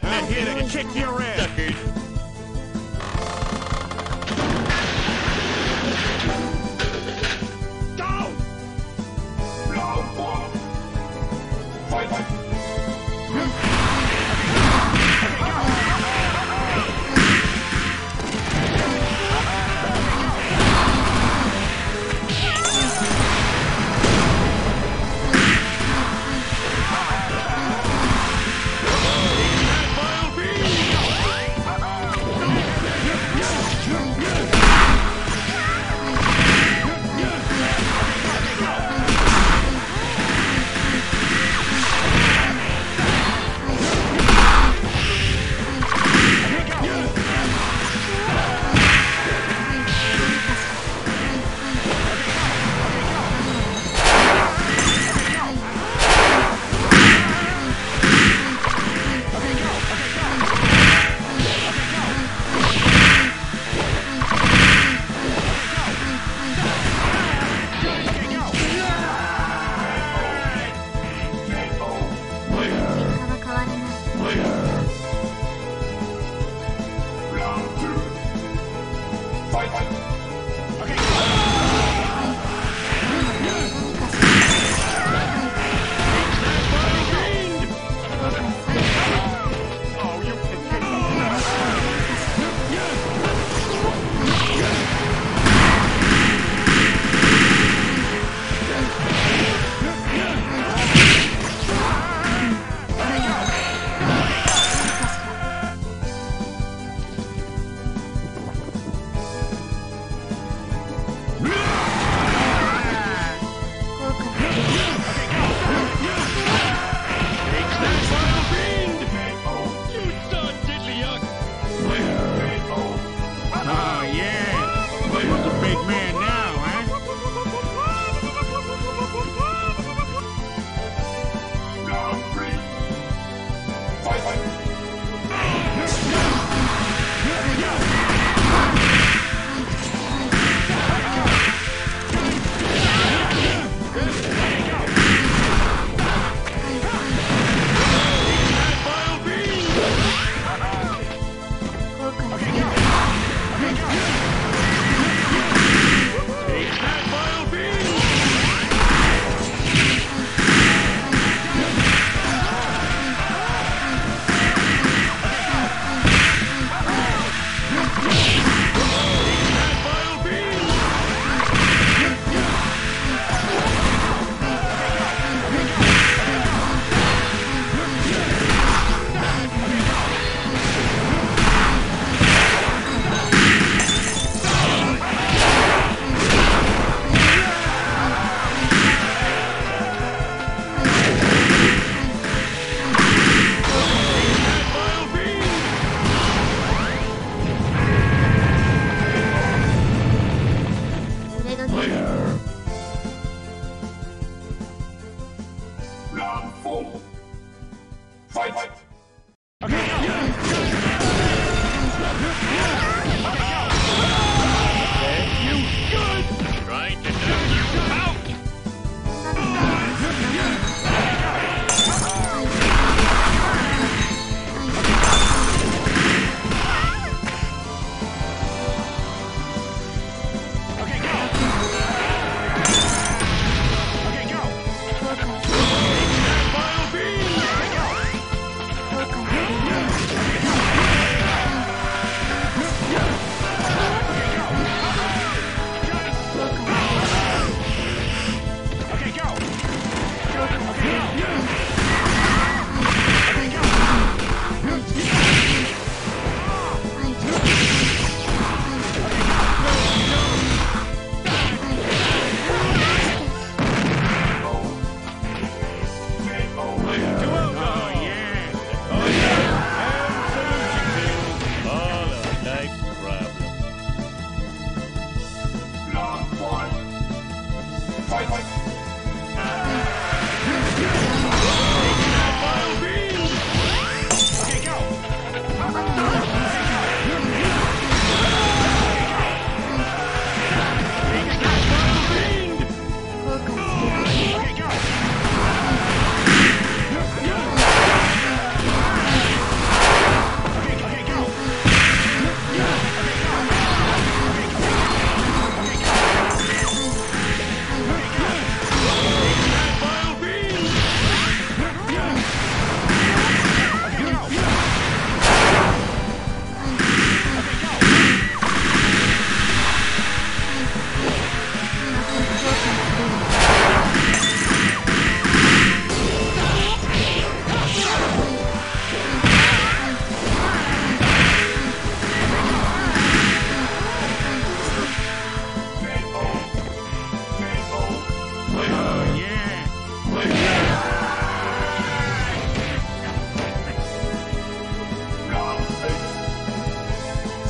They're here to kick your ass. Big man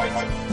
fight, fight.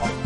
Bye.